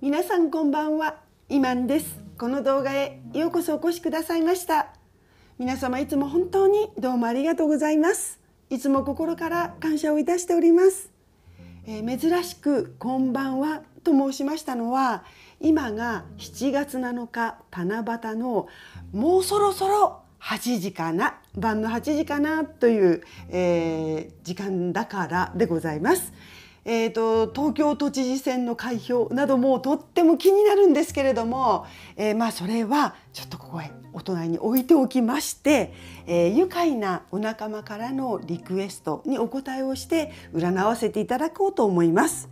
皆さんこんばんは。イマンです。この動画へようこそお越しくださいました。皆様いつも本当にどうもありがとうございます。いつも心から感謝をいたしております、えー、珍しくこんばんはと申しましたのは今が7月7日七夕のもうそろそろ8時かな晩の8時かなという、えー、時間だからでございます。えーと、東京都知事選の開票などもとっても気になるんですけれども、えー、まあそれはちょっとここへお隣に置いておきまして、えー、愉快なお仲間からのリクエストにお答えをして占わせていただこうと思います。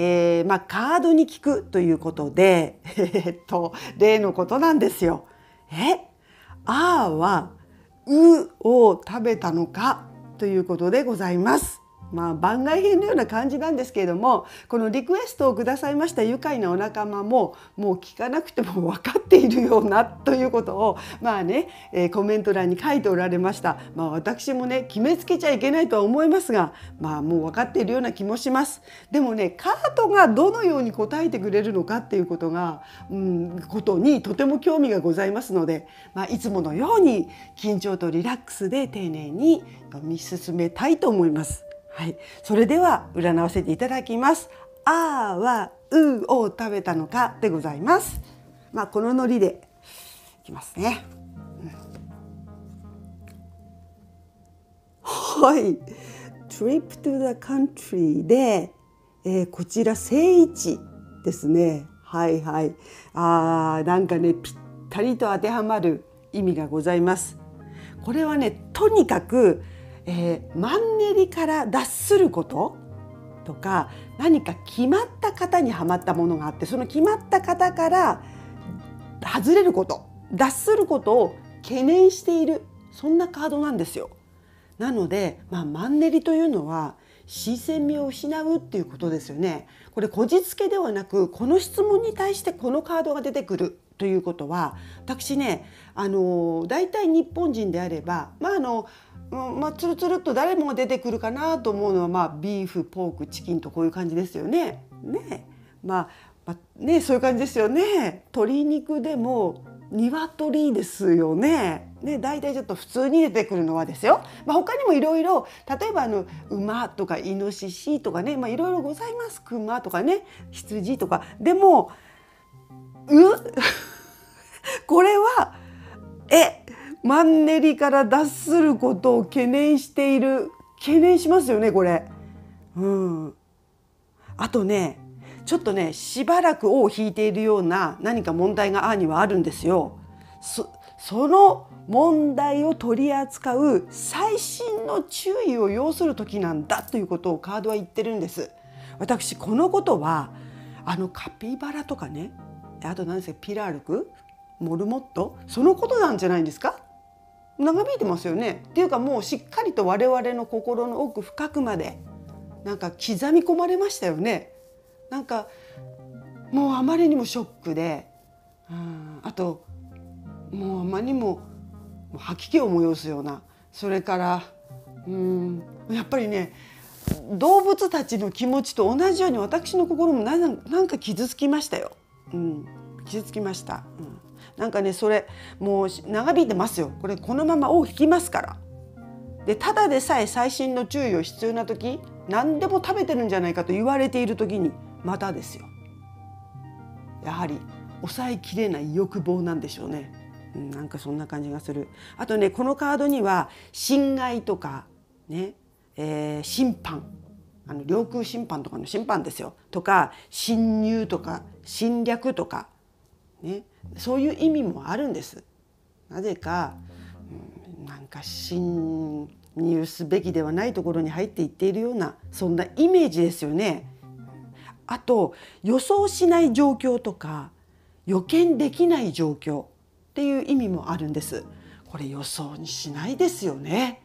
えー、まあ、カードに聞くということで、えー、っと例のことなんですよ。えあーは「う」を食べたのかということでございます。まあ、番外編のような感じなんですけれどもこのリクエストをくださいました愉快なお仲間ももう聞かなくても分かっているようなということをまあね、えー、コメント欄に書いておられました、まあ、私もね決めつけちゃいけないとは思いますがまあもう分かっているような気もしますでもねカードがどのように答えてくれるのかっていうことが、うん、ことにとても興味がございますので、まあ、いつものように緊張とリラックスで丁寧に読み進めたいと思います。はい、それでは占わせていただきます。あーはうを食べたのかでございます。まあこのノリでいきますね。うん、はい、Trip to the country で、えー、こちら正位置ですね。はいはい。あーなんかねぴったりと当てはまる意味がございます。これはねとにかくえー、マンネリから脱することとか何か決まった型にはまったものがあってその決まった型から外れること脱することを懸念しているそんなカードなんですよ。なので、まあ、マンネリというのは新鮮味を失うっていうことですよね。これこじつけではなくこの質問に対してこのカードが出てくるということは私ねあの大体日本人であればまああのまあ、つるつるっと誰もが出てくるかなと思うのは、まあ、ビーフポークチキンとこういう感じですよね。ねまあ、まあ、ねそういう感じですよね。鶏肉でも鶏ですよね。ね、大体ちょっと普通に出てくるのはですよ。まあ、他にもいろいろ例えばあの馬とかイノシシとかね、まあ、いろいろございます熊とかね羊とかでもこれはえマンネリから脱することを懸念している懸念しますよねこれ。うん、あとねちょっとねしばらく尾を引いているような何か問題が「あ」にはあるんですよ。そその問題を取り扱う最新の注意を要する時なんだということをカードは言ってるんです。私このことはあのカピバラとかねあと何ですか？ピラルク？モルモット？そのことなんじゃないんですか？長引いてますよね。っていうかもうしっかりと我々の心の奥深くまでなんか刻み込まれましたよね。なんかもうあまりにもショックで、うん、あともうあまりにも吐き気を催すようなそれからうん。やっぱりね動物たちの気持ちと同じように私の心もなんか傷つきましたよ。うん、傷つきました。うん。なんかねそれもう長引いてますよ。これこのまま尾を引きますから。でただでさえ細心の注意を必要な時何でも食べてるんじゃないかと言われている時にまたですよ。やはり抑えきれない欲望なんでしょうね、うん、なんかそんな感じがする。あとねこのカードには侵害とかね、えー、審判。あの領空侵犯とかの審判ですよとか侵入とか侵略とかねそういう意味もあるんです。なぜか、うん、なんか侵入すべきではないところに入っていっているようなそんなイメージですよね。あと予想しない状況とか予見できない状況っていう意味もあるんです。これ予想にしないですよね。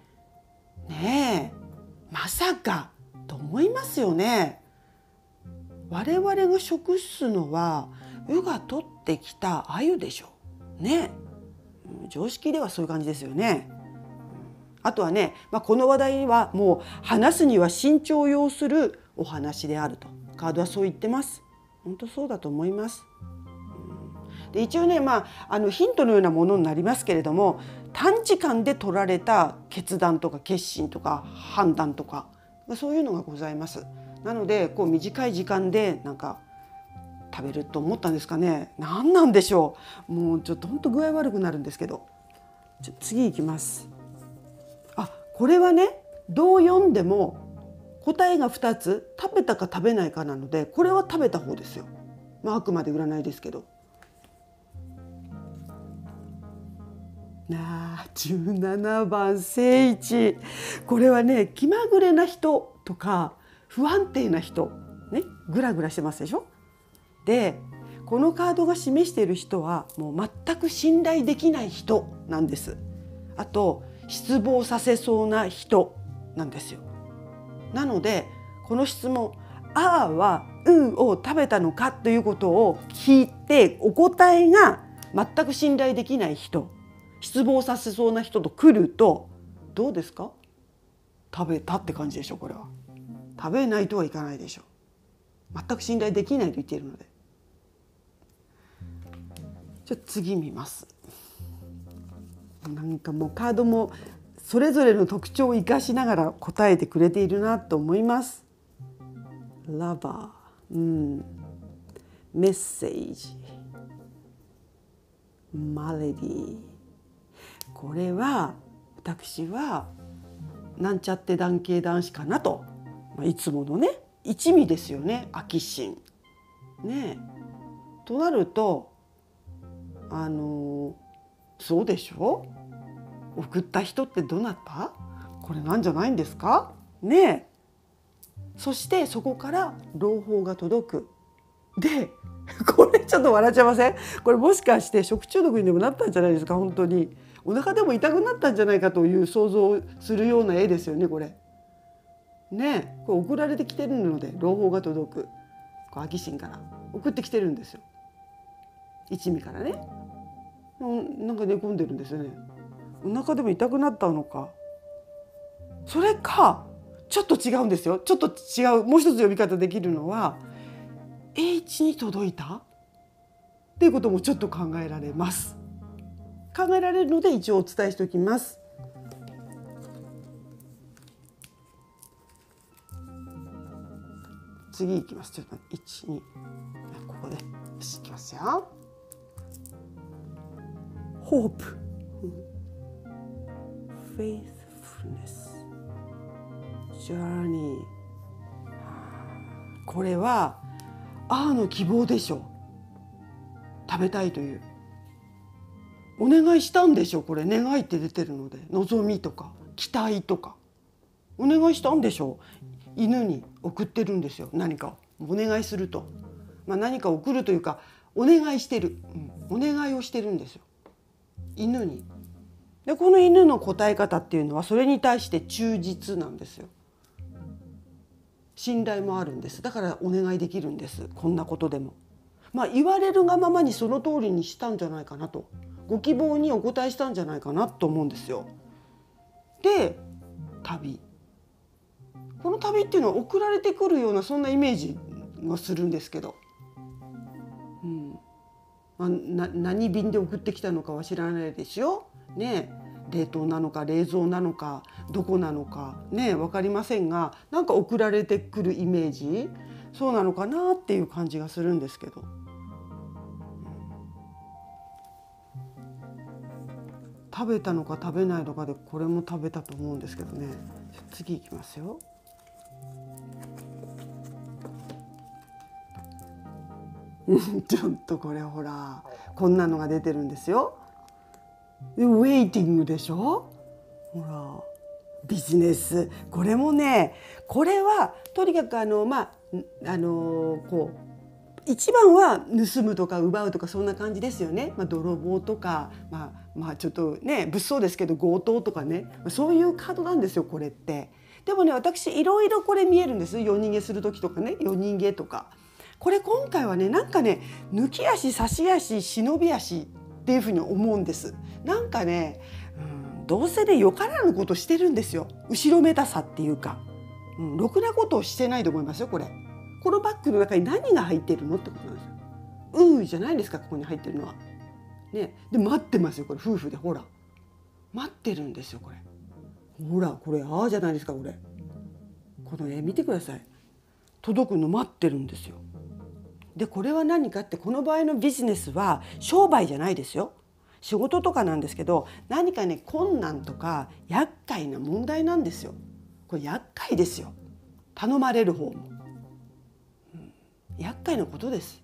ねえまさかと思いますよね。我々が食すのは「う」が取ってきた鮎でしょう。ね常識ではそういう感じですよね。あとはね、まあ、この話題はもう話すには慎重を要するお話であるとカードはそう言ってます。本当そうだと思います。で一応ね、まあ、あのヒントのようなものになりますけれども短時間で取られた決断とか決心とか判断とかそういうのがございます。なのでこう短い時間でなんか食べると思ったんですかね。何なんでしょう。もうちょっとほんと具合悪くなるんですけど。次いきます。あこれはねどう読んでも答えが2つ食べたか食べないかなのでこれは食べた方ですよ、まあ、あくまで占いですけど。なあ17番聖一。これはね気まぐれな人とか不安定な人ねグラグラしてますでしょ？でこのカードが示している人はもう全く信頼できない人なんです。あと失望させそうな人なんですよ。なのでこの質問「ああは「うん」を食べたのかということを聞いてお答えが全く信頼できない人失望させそうな人と来るとどうですか？食べたって感じでしょこれは。食べないとはいかないでしょ。全く信頼できないと言っているので。じゃ次見ます。なんかもうカードもそれぞれの特徴を生かしながら答えてくれているなと思います。ラバー、うん、メッセージマレディーこれは私はなんちゃって男系男子かなと、まあ、いつものね一味ですよね秋心。ね。となるとあのそうでしょ？送った人ってどなた？これなんじゃないんですか？ね。そしてそこから朗報が届く。でこれちょっと笑っちゃいません？これもしかして食中毒にでもなったんじゃないですか？本当に。お腹でも痛くなったんじゃないかという想像するような絵ですよねこれ。ねこれ送られてきてるので朗報が届くこう秋心から送ってきてるんですよ一味からね。なんか寝込んでるんですよね。お腹でも痛くなったのかそれかちょっと違うんですよちょっと違うもう一つ呼び方できるのは H に届いた？っていうこともちょっと考えられます。考えられるので一応お伝えしておきます。次いきます。ちょっと一二ここでよしいきますよ。 hope、faithfulness、journey。これはあーの希望でしょう。食べたいという。お願いしたんでしょ？これ願いって出てるので。望みとか期待とか。お願いしたんでしょ？犬に送ってるんですよ。何かお願いすると、まあ、何か送るというかお願いしてる、うん、お願いをしてるんですよ。犬に。でこの犬の答え方っていうのはそれに対して忠実なんですよ。信頼もあるんです。だからお願いできるんです。こんなことでも。まあ言われるがままにその通りにしたんじゃないかなと。ご希望にお答えしたんじゃないかなと思うんですよ。で旅この旅っていうのは送られてくるようなそんなイメージがするんですけど、うんまあ、な何便で送ってきたのかは知らないですよ。ね冷凍なのか冷蔵なのかどこなのかね分かりませんがなんか送られてくるイメージそうなのかなっていう感じがするんですけど。食べたのか食べないのかでこれも食べたと思うんですけどね次いきますよ。ちょっとこれほらこんなのが出てるんですよ。ウェイティングでしょ？ほらビジネスこれもねこれはとにかくあのまああのこう一番は盗むとか奪うとかそんな感じですよね、まあ、泥棒とか、まあ、まあちょっとね物騒ですけど強盗とかね。そういうカードなんですよこれって。でもね私いろいろこれ見えるんです。夜逃げする時とかね。夜逃げとか。これ今回はねなんかね抜き足差し足忍び足っていうふうに思うんです。なんかね、うん、どうせねよからぬことしてるんですよ。後ろめたさっていうか、うん、ろくなことをしてないと思いますよこれ。このバッグの中に何が入ってるのってことなんですよ。うーじゃないですかここに入ってるのは。ねで待ってますよこれ夫婦で。ほら。待ってるんですよこれ。ほらこれああじゃないですかこれ。この絵見てください。届くの待ってるんですよ。でこれは何かってこの場合のビジネスは商売じゃないですよ。仕事とかなんですけど何かね困難とか厄介な問題なんですよ。これ厄介ですよ。頼まれる方も、厄介なことです。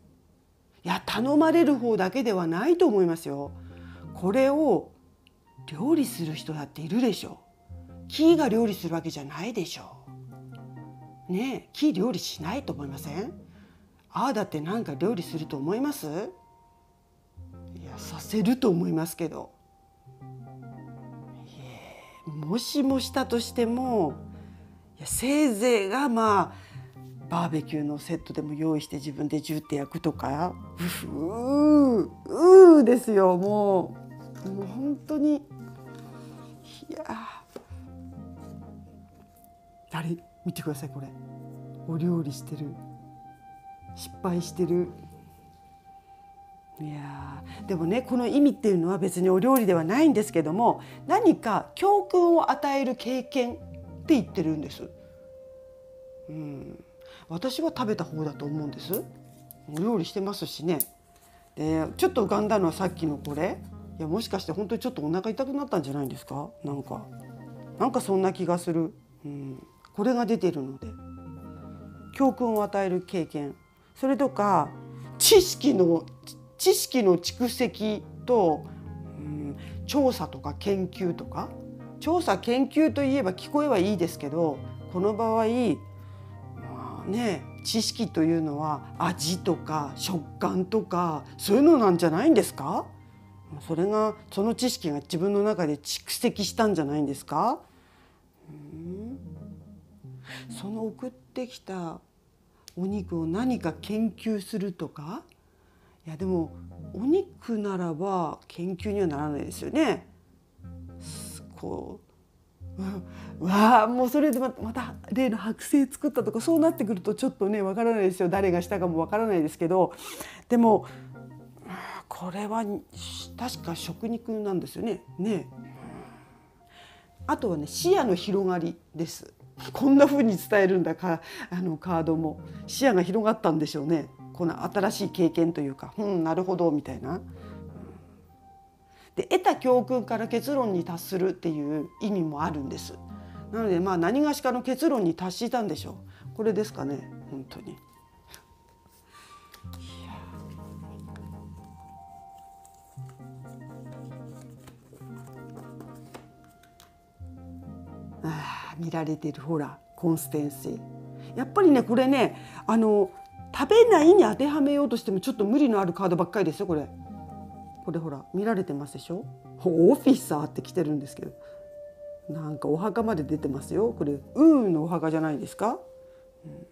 いや頼まれる方だけではないと思いますよ。これを料理する人だっているでしょう。木が料理するわけじゃないでしょう。ね木料理しないと思いません？ああだってなんか料理すると思います？いやさせると思いますけど。もしもしたとしてもいやせいぜいがまあバーベキューのセットでも用意して自分でジュって焼くとか。うーうーですよもう。もう本当に。いや誰見てくださいこれ。お料理してる。失敗してる。いやでもねこの意味っていうのは別にお料理ではないんですけども何か教訓を与える経験って言ってるんです。うん、私は食べた方だと思うんです。お料理してますしね。でちょっと浮かんだのはさっきのこれ。いやもしかして本当にちょっとお腹痛くなったんじゃないんですか？なんか。なんかそんな気がする、うん、これが出てるので。教訓を与える経験。それとか知識の知識の蓄積と、うん、調査とか研究とか。調査研究といえば聞こえはいいですけどこの場合、ね知識というのは味とか食感とかそういうのなんじゃないんですか？それがその知識が自分の中で蓄積したんじゃないんですか、うん、その送ってきたお肉を何か研究するとか？いやでもお肉ならば研究にはならないですよね。こう、う わあもうそれでまた例の剥製作ったとかそうなってくるとちょっとねわからないですよ誰がしたかもわからないですけどでもこれは確か食肉なんですよね。ねあとはね視野の広がりです。こんな風に伝えるんだかあのカードも視野が広がったんでしょうねこの新しい経験というかうんなるほどみたいな。で得た教訓から結論に達するっていう意味もあるんです。なのでまあ何がしかの結論に達したんでしょう。これですかね本当に。見られてるほらコンステンシーやっぱりねこれねあの食べないに当てはめようとしてもちょっと無理のあるカードばっかりですよこれこれほら見られてますでしょ？オフィサーって来てるんですけど。なんかお墓まで出てますよ。これウーのお墓じゃないですか、うん、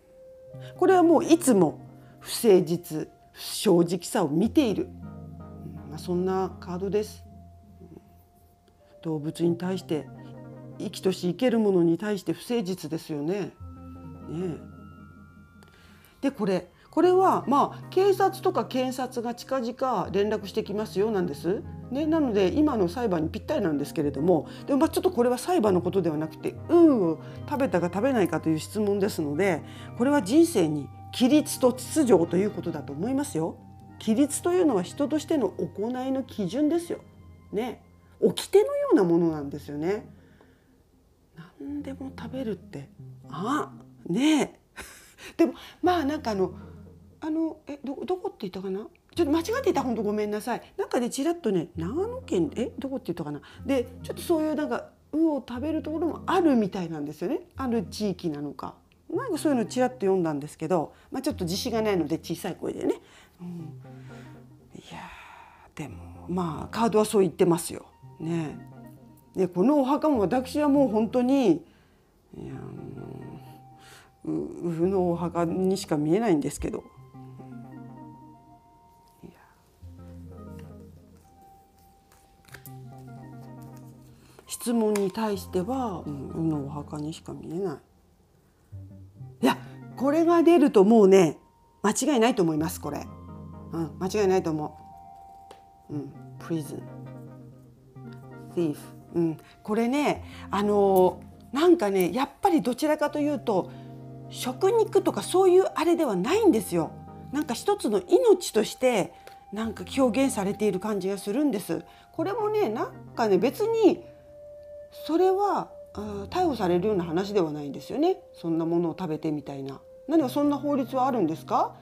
これはもういつも不誠実不正直さを見ている、うん。まあ、そんなカードです、動物に対して生きとし生けるものに対して不誠実ですよね。ねでこれこれはまあ警察とか検察が近々連絡してきますよなんです。ね、なので今の裁判にぴったりなんですけれどもでもまあちょっとこれは裁判のことではなくて「運を食べたか食べないか」という質問ですのでこれは人生に規律と秩序ということだと思いますよ。規律というのは人としての行いの基準ですよ。ね、掟のようなものなんですよね。何でも食べるってあねえ でもまあなんかあのあのえどどこって言ったかな？ちょっと間違っていた本当ごめんなさい。なんかねちらっとね長野県えどこって言ったかな？でちょっとそういうなんか「う」を食べるところもあるみたいなんですよね。ある地域なのか。なんかそういうのちらっと読んだんですけど、まあ、ちょっと自信がないので小さい声でね、うん、いやでもまあカードはそう言ってますよ。ね。でこのお墓も私はもう本当にいやううのお墓にしか見えないんですけど。質問に対しては、うん、運のお墓にしか見えない。いやこれが出るともうね間違いないと思いますこれ、うん、間違いないと思う、うん、prison thief うん、これねあのなんかねやっぱりどちらかというと食肉とかそういうあれではないんですよ。なんか一つの命としてなんか表現されている感じがするんです。これもねなんかね別にそれは逮捕されるような話ではないんですよね。そんなものを食べてみたいな。何かそんな法律はあるんですか？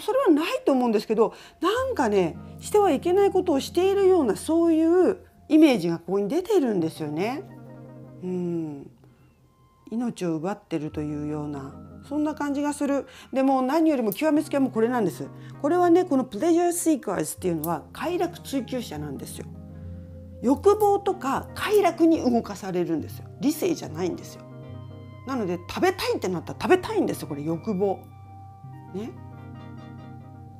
それはないと思うんですけどなんかねしてはいけないことをしているようなそういうイメージがここに出てるんですよね。うん。命を奪ってるというようなそんな感じがする。でも何よりも極めつけはもうこれなんです。これはねこのプレジャーシーカーズっていうのは快楽追求者なんですよ。欲望とか快楽に動かされるんですよ。理性じゃないんですよ。なので食べたいってなったら食べたいんですよこれ欲望。ね。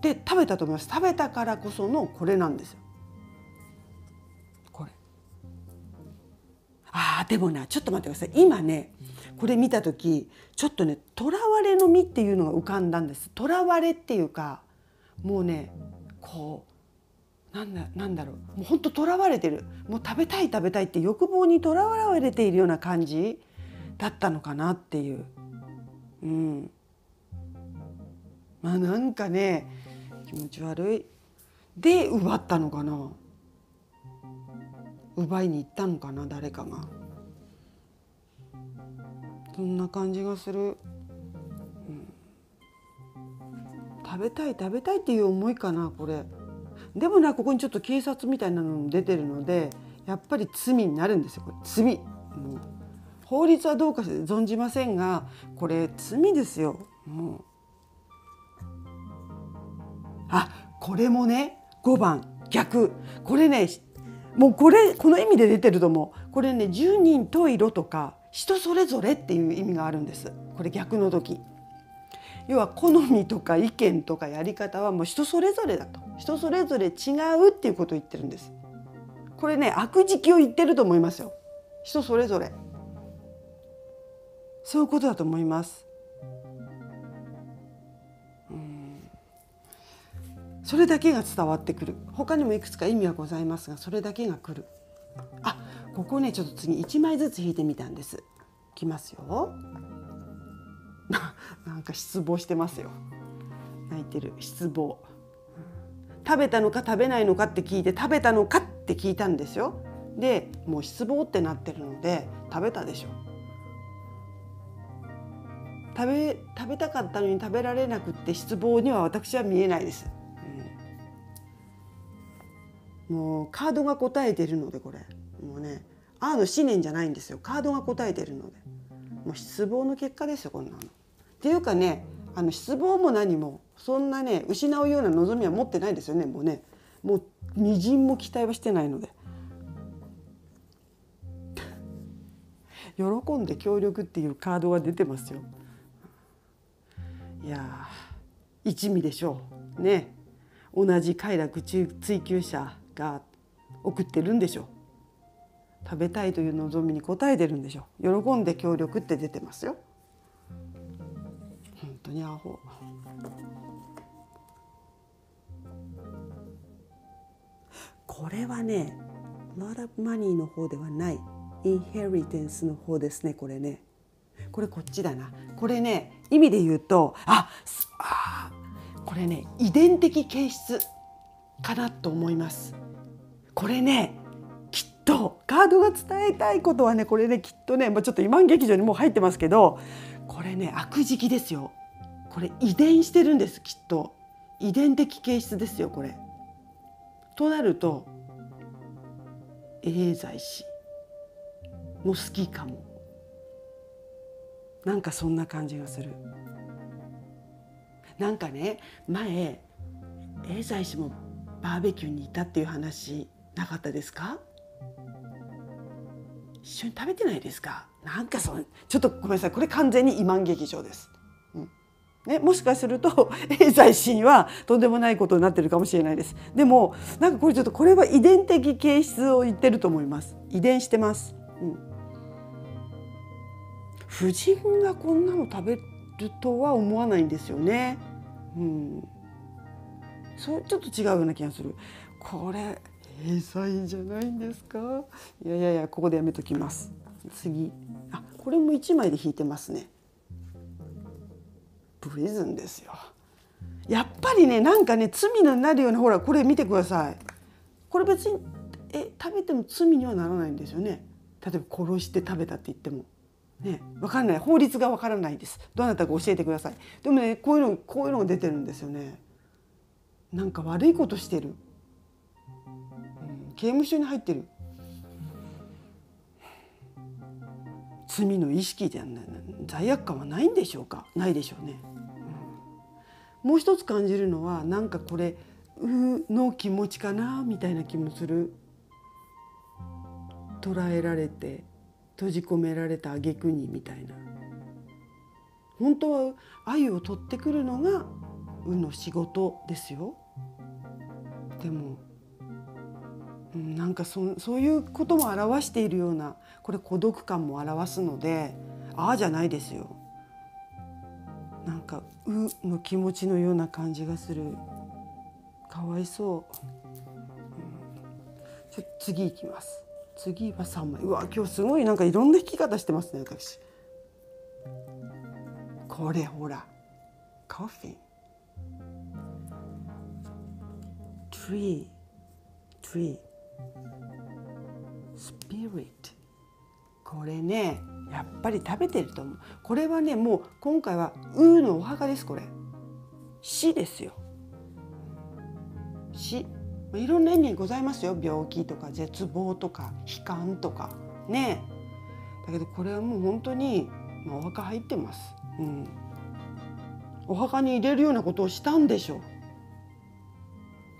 で食べたと思います。食べたからこそのこれなんですよ。これ。あでもなちょっと待ってください。今ねこれ見た時ちょっとね「とらわれの実」っていうのが浮かんだんです。とらわれっていうかもうねこうなんだなんだろう。もうほんととらわれてる。もう食べたい食べたいって欲望にとらわれているような感じだったのかなっていう。うん、まあなんかね気持ち悪い。で奪ったのかな。奪いに行ったのかな誰かが。そんな感じがする、うん、食べたい食べたいっていう思いかなこれ。でもなここにちょっと警察みたいなのも出てるのでやっぱり罪になるんですよ。これ罪。もう法律はどうか存じませんがこれ罪ですよ。もう。あこれもね5番。逆。これねもうこれこの意味で出てると思う。これね十人十色とか人それぞれっていう意味があるんです。これ逆の時。要は好みとか意見とかやり方はもう人それぞれだと。人それぞれ違うっていうことを言ってるんです。これね悪時を言ってると思いますよ。人それぞれ。そういうことだと思います。それだけが伝わってくる。他にもいくつか意味はございますがそれだけが来る。あここねちょっと次1枚ずつ引いてみたんです。きますよ。なんか失望してますよ。泣いてる。失望。食べたのか食べないのかって聞いて食べたのかって聞いたんですよ。でもう失望ってなってるので食べたでしょ。食べ食べたかったのに食べられなくって失望には私は見えないです。もうカードが答えてるのでこれ。もうねあーの思念じゃないんですよ。カードが答えてるので。もう失望の結果ですよこんなの。っていうかねあの失望も何もそんなね失うような望みは持ってないですよねもうね。もうみじんも期待はしてないので。喜んで協力っていうカードが出てますよ。いや一味でしょう。ね。同じ快楽追求者が送ってるんでしょう。食べたいという望みに応えてるんでしょう。喜んで協力って出てますよ。にアホ。これはね lot of money の方ではない。インヘリテンスの方ですねこれね。これこっちだな。これね意味で言うとああこれね遺伝的形質かなと思います。これねきっとカードが伝えたいことはねこれねきっとね、まあ、ちょっと今劇場にもう入ってますけどこれね悪時期ですよ。これ遺伝してるんですきっと。遺伝的形質ですよこれ。となると永在氏も好きかも。なんかそんな感じがする。なんかね前永在氏もバーベキューにいたっていう話なかったですか？一緒に食べてないですか？なんかそのちょっとごめんなさいこれ完全にイマン劇場です。ね、もしかすると永在神はとんでもないことになってるかもしれないです。でもなんかこれちょっとこれは遺伝的形質を言ってると思います。遺伝してます。うん、婦人がこんなの食べるとは思わないんですよね。うん、そうちょっと違うような気がする。これ英才じゃないんですか？いやいやいやここでやめときます。次あこれも一枚で引いてますね。プリズンですよ。やっぱりねなんかね罪になるようなほらこれ見てください。これ別にえ食べても罪にはならないんですよね。例えば殺して食べたって言っても。ね、分かんない法律が分からないですどなたか教えてくださいでもねこういうのこういうのが出てるんですよねなんか悪いことしてる、うん、刑務所に入ってる罪の意識じゃない罪悪感はないんでしょうか？ないでしょうね、もう一つ感じるのはなんかこれ「う」の気持ちかなみたいな気もする。捉えられて閉じ込められた挙句にみたいな。本当は愛を取ってくるのが「う」の仕事ですよ。でもなんかそそういうことも表しているようなこれ孤独感も表すのでああじゃないですよ。なんか「う」の気持ちのような感じがする。かわいそう、うん、ちょ次いきます。次は3枚。うわ今日すごいなんかいろんな弾き方してますね私。これほら。コフィン tree tree spirit これね。やっぱり食べてると思う。これはねもう今回は「う」のお墓ですこれ。死ですよ。死。いろんな意味ございますよ。病気とか絶望とか悲観とか。ね。だけどこれはもう本当に、まあ、お墓入ってます、うん、お墓に入れるようなことをしたんでしょう。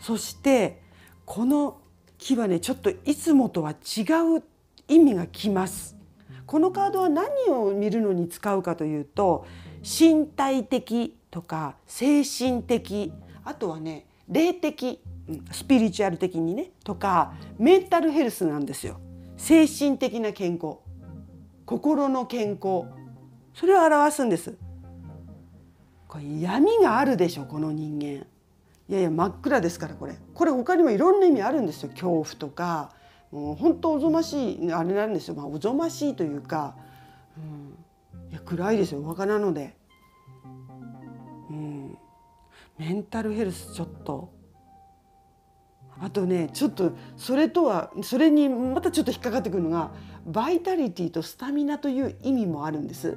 そしてこの木はねちょっといつもとは違う意味がきます。このカードは何を見るのに使うかというと身体的とか精神的あとはね霊的スピリチュアル的にねとかメンタルヘルスなんですよ。精神的な健康。心の健康。それを表すんです。これ闇があるでしょこの人間。いやいや真っ暗ですからこれ。これ他にもいろんな意味あるんですよ。恐怖とかもう本当おぞましいあれなんですよ、まあ、おぞましいというか、うん、いや暗いですよ。お墓なので、うん、メンタルヘルスちょっと。あとねちょっとそれとはそれにまたちょっと引っかかってくるのがバイタリティとスタミナという意味もあるんです。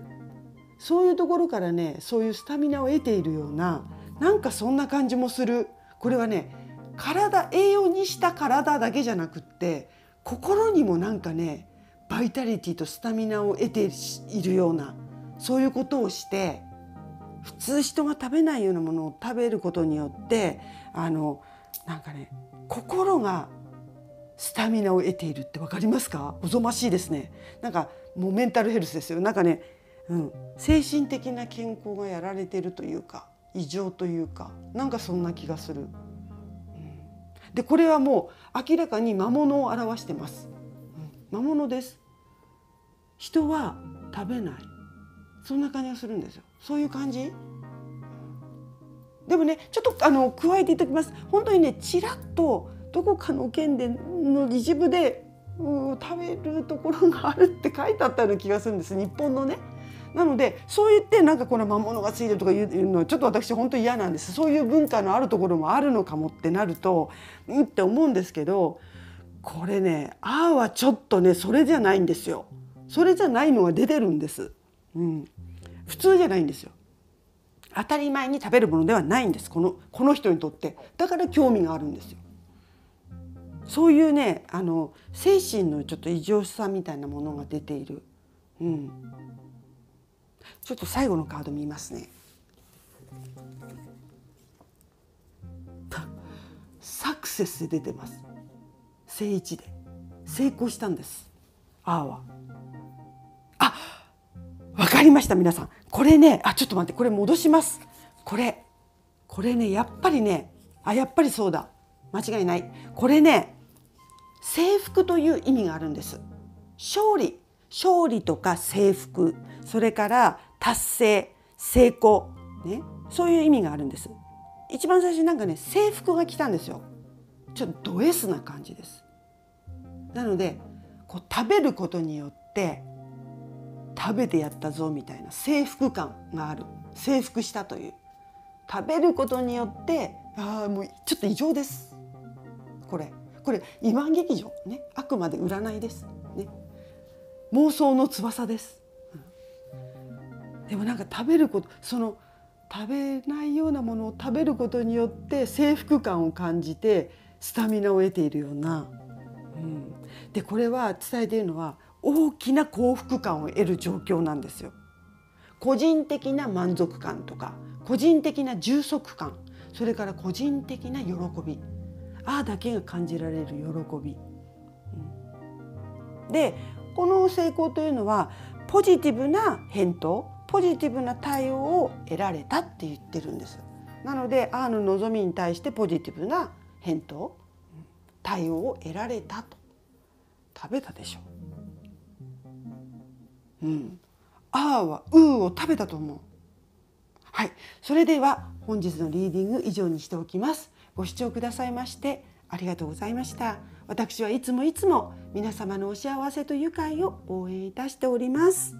そういうところからねそういうスタミナを得ているようななんかそんな感じもする。これはね体栄養にした体だけじゃなくって心にもなんかねバイタリティとスタミナを得ているようなそういうことをして普通人が食べないようなものを食べることによってあのなんかね心がスタミナを得ているって分かりますか？おぞましいですね。なんかもうメンタルヘルスですよ。なんかね、うん、精神的な健康がやられてるというか異常というかなんかそんな気がする、でこれはもう明らかに魔物を表してます、うん、魔物です。人は食べない。そんな感じがするんですよ。そういう感じ？でもねちょっとあの加えていただきます。本当にねちらっとどこかの県での一部でう食べるところがあるって書いてあったような気がするんです。日本のね。なのでそう言ってなんかこの魔物がついてるとかいうのはちょっと私本当嫌なんですそういう文化のあるところもあるのかもってなるとうんって思うんですけどこれね「あ」はちょっとねそれじゃないんですよ。それじゃないのが出てるんです。うん、普通じゃないんですよ。当たり前に食べるものではないんですこのこの人にとってだから興味があるんですよ。そういうねあの精神のちょっと異常さみたいなものが出ている、うん、ちょっと最後のカード見ますね。サクセスで出てます。正一で成功したんです。ああは。あ、わかりました皆さん。これねあちょっと待ってこれ戻しますこれこれねやっぱりねあやっぱりそうだ間違いないこれね制服という意味があるんです勝利勝利とか征服それから達成成功ねそういう意味があるんです。一番最初なんかね制服が来たんですよ。ちょっとド S な感じです。なのでこう食べることによって食べてやったぞみたいな征服感がある。征服したという。食べることによってああもうちょっと異常です。これ。これイワン劇場ね。あくまで占いです。ね。妄想の翼です、うん、でもなんか食べることその食べないようなものを食べることによって征服感を感じてスタミナを得ているような、うん、でこれは伝えているのは大きな幸福感を得る状況なんですよ。個人的な満足感とか個人的な充足感それから個人的な喜び。ああだけが感じられる喜び。うん、でこの成功というのはポジティブな返答ポジティブな対応を得られたって言ってるんです。なのであの望みに対してポジティブな返答対応を得られたと食べたでしょう。うん、あーはうーを食べたと思う。はい、それでは本日のリーディング以上にしておきます。ご視聴くださいましてありがとうございました。私はいつもいつも皆様のお幸せと愉快を応援いたしております。